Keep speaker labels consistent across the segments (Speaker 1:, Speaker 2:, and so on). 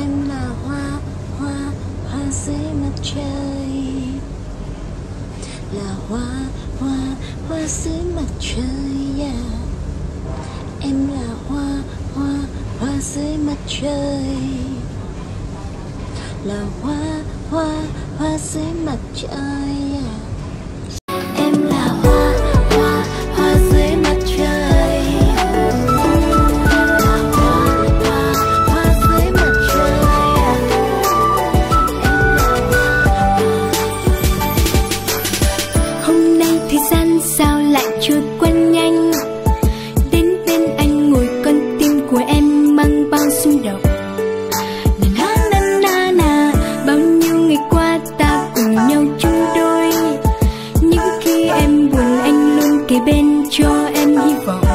Speaker 1: em là hoa hoa hoa dưới mặt trời là hoa hoa hoa dưới mặt trời, yeah. em là hoa hoa hoa dưới mặt trời là hoa hoa hoa dưới mặt trời, yeah.
Speaker 2: Kề bên cho em hy vọng.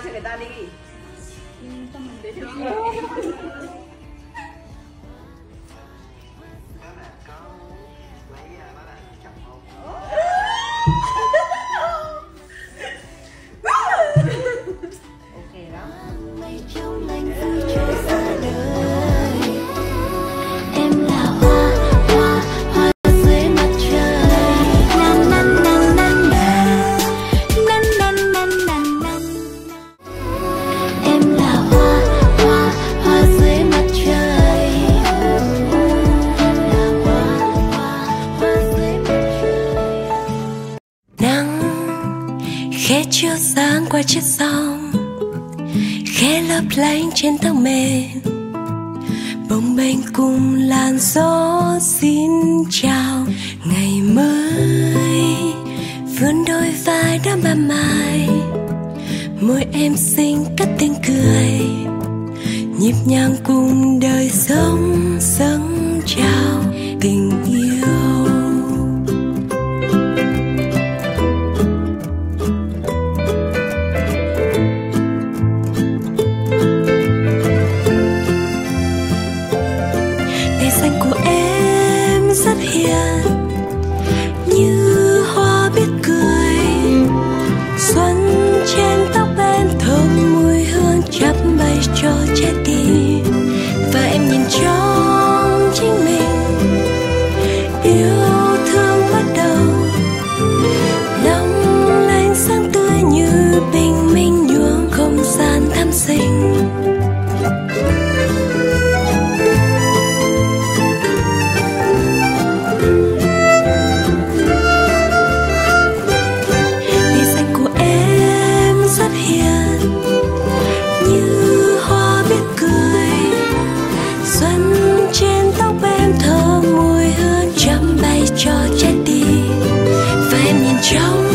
Speaker 3: Nah, sini.
Speaker 4: Oh.
Speaker 1: Khẽ chiếu sáng qua chiếc sông khẽ lấp lánh trên tóc mềm bồng bềnh cùng làn gió xin chào. Ngày mới, vươn đôi vai đã mềm mại môi em xinh cất tiếng cười. Nhịp nhàng cùng đời sống cây xanh của em rất hiền. Như hoa biết cười, xuân trên tóc em thơm mùi hương chắp bay cho trái tim. Và em nhìn trong chính mình, yêu thương bắt đầu. Long lanh sáng tươi như bình minh, nhuộm không gian thăm sinh. Oh.